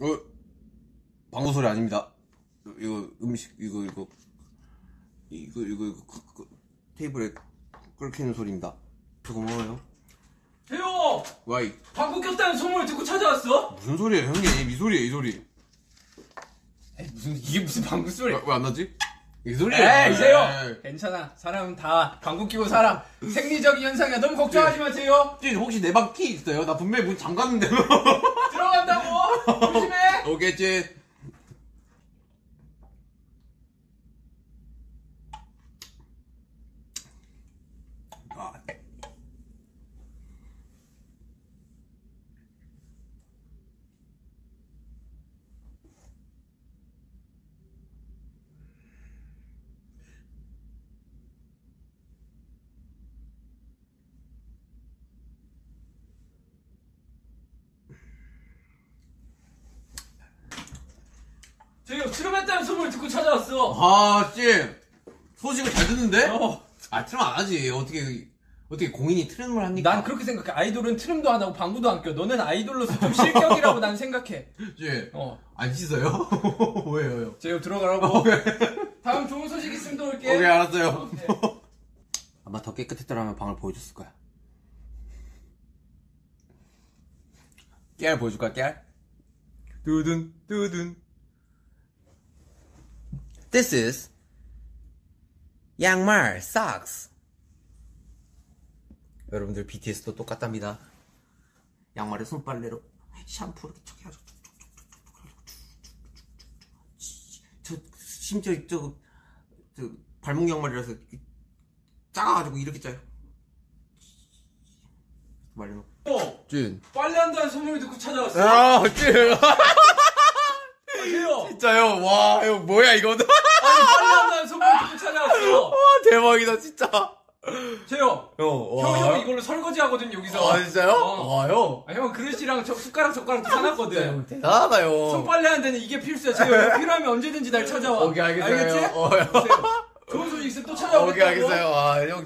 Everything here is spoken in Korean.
어, 방구 소리 아닙니다. 이거 음식 이거 이거 이거 이거 이거 그, 그, 테이블에 끓이는 소리입니다. 그거 뭐예요? 태호! 와이 방구 꼈다는 소문을 듣고 찾아왔어? 무슨 소리예요, 형님? 이 소리예요, 이 소리. 에이, 무슨, 이게 무슨 방구 소리? 왜 안 나지? 이 소리예요. 에이, 세요! 에이. 괜찮아. 사람은 다 방구 끼고 살아. 생리적인 현상이야. 너무 걱정하지 마세요. 찐, 혹시 내 방 키 있어요? 나 분명히 문 잠갔는데. 들어간다고! 조심해! 저희 트름했다는 소문을 듣고 찾아왔어. 아, 찐. 소식을 잘 듣는데? 어. 아, 트럼 안 하지. 어떻게, 어떻게 공인이 트럼을 합니까? 난 그렇게 생각해. 아이돌은 트림도 안 하고 방구도 안 껴. 너는 아이돌로서 좀 실격이라고 난 생각해. 찐. 어. 안 씻어요? 왜요? 제가 들어가라고. 다음 좋은 소식 있으면 또 올게. 오케이, 알았어요. 오케이. 아마 더 깨끗했더라면 방을 보여줬을 거야. 깨알 보여줄까, 깨알? 두둔, 두둔. This is 양말, socks. 여러분들 BTS도 똑같답니다. 양말을 손빨래로 샴푸 이렇게 척 해가지고 저 심지어 저, 저 발목 양말이라서 작아가지고 이렇게 짜요. 말려. 어, 찐. 빨래한다는 소문을 듣고 찾아왔어. 아, 찐. 진짜요? 와, 이거 뭐야, 이거는? 아니, 소문을 듣고 찾아왔어. 와, 대박이다, 진짜. 태호! 형, 형, 형 이걸로 설거지 하거든, 여기서. 아, 진짜요? 어. 와, 형. 아, 형은 그릇이랑 저, 숟가락, 젓가락도 사놨거든. 대단하다, 형. 손빨래 하는 데는 이게 필수야. 제가 필요하면 언제든지 날 찾아와. 오케이, 알겠어요. 알겠지? 어, 형. 좋은 소식 있으면 또 찾아오겠다고. 오케이, 알겠어요. 와, 형.